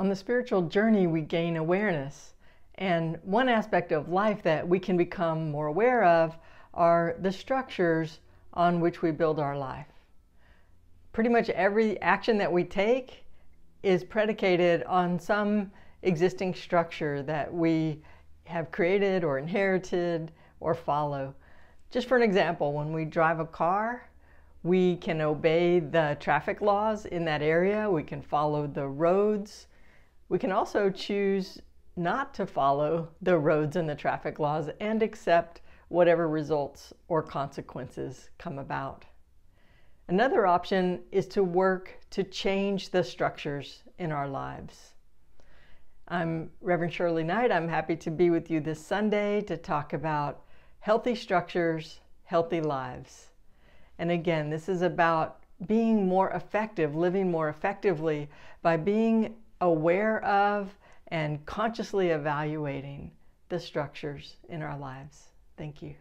On the spiritual journey, we gain awareness. And one aspect of life that we can become more aware of are the structures on which we build our life. Pretty much every action that we take is predicated on some existing structure that we have created or inherited or follow. Just for an example, when we drive a car, we can obey the traffic laws in that area, we can follow the roads. We can also choose not to follow the roads and the traffic laws and accept whatever results or consequences come about. Another option is to work to change the structures in our lives. I'm Reverend Shirley Knight. I'm happy to be with you this Sunday to talk about healthy structures, healthy lives. And again, this is about being more effective, living more effectively by being aware of and consciously evaluating the structures in our lives. Thank you.